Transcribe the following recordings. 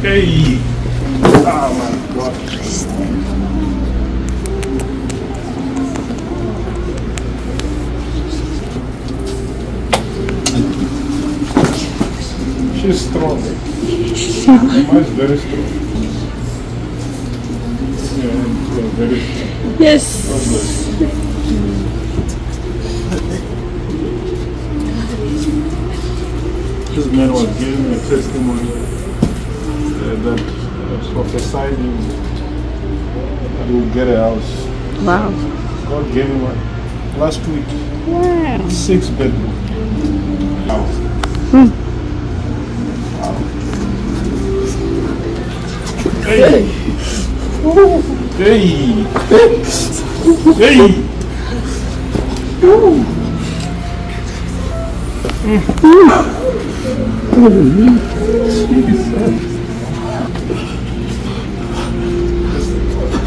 Hey! Oh my god. She's strong. Is very strong. Yes. This man was giving a testimony that prophesied that he will get a house. Wow. God gave him one last week, Wow. six bedroom house. Wow. Hey! Hey! Hey! Yeah, hmm. hmm. but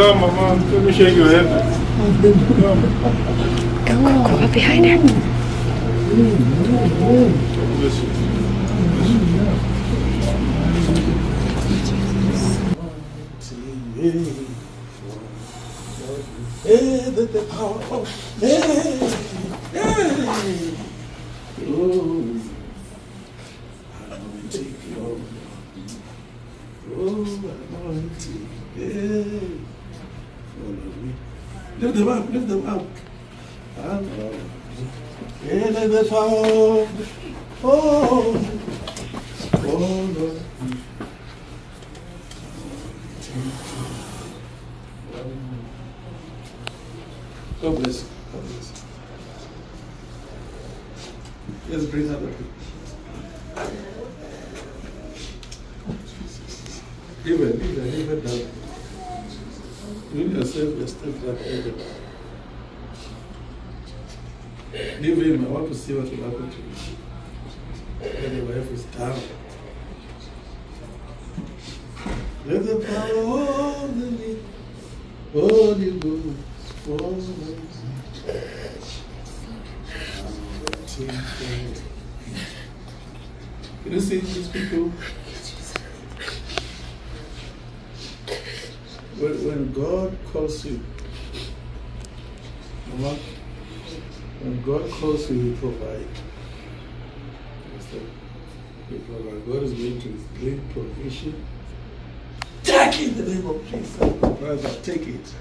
Come, Mama. Let me shake your head. Come. Go, go, go up behind her. Bless you. Hey, the, the power of hey, hey. Oh, anointing, oh, oh, anointing, hey. Follow me. Lift them up, lift them up. Let the of oh, follow me. God bless you. God bless you. Let's bring other people. It, leave it down. You yourself, your step like elder. Leave him, I want to see what will happen to you. When your wife is down. Let the power of the living Holy Ghost fall on. Can you see these people? When, when God calls you, when God calls you, He provide. Understand? He provides. God is going to bring provision. Take it in the name of Jesus, my brother. Take it.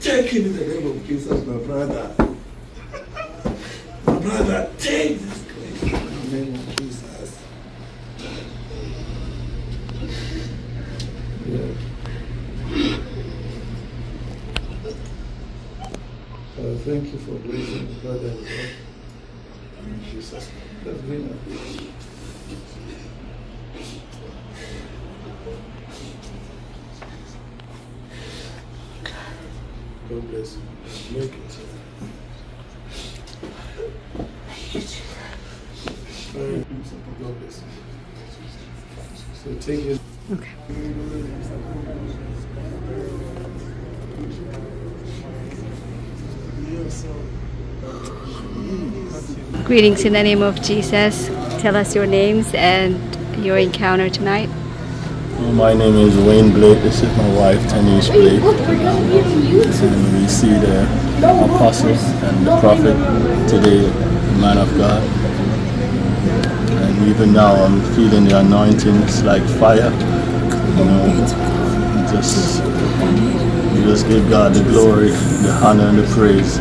Take it in the name of Jesus, my brother. My brother, take this grace in the name of Jesus. Yeah. Uh, thank you for blessing brother and God. In Jesus' name. Bring her. God bless you. Make it. Alright. God bless you. So take it. Okay. Greetings in the name of Jesus. Tell us your names and your encounter tonight. My name is Wayne Blake. This is my wife, Tanisha Blake. And we see the apostle and the prophet today, the man of God. And even now, I'm feeling the anointing. It's like fire. You know, just, just give God the glory, the honor, and the praise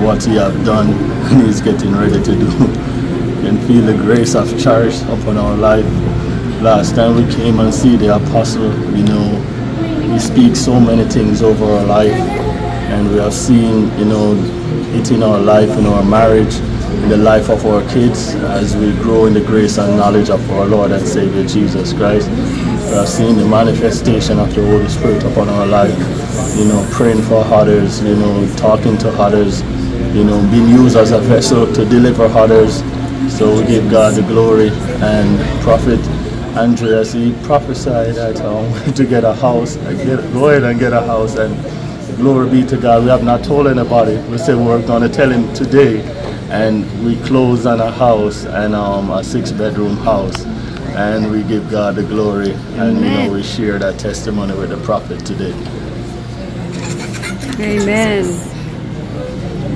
what He have done and He's getting ready to do. and feel the grace of charge upon our life. Last time we came and see the apostle, you know, he speaks so many things over our life, and we have seen, you know, it in our life, in our marriage, in the life of our kids, as we grow in the grace and knowledge of our Lord and Savior Jesus Christ. We have seen the manifestation of the Holy Spirit upon our life. You know, praying for others, you know, talking to others, you know, being used as a vessel to deliver others. So we give God the glory and Prophet Andries, he prophesied that um, to get a house, get, go ahead and get a house and glory be to God. We have not told anybody. We said we we're going to tell him today and we closed on a house and um, a six bedroom house and we give God the glory and you know we share that testimony with the prophet today. Amen.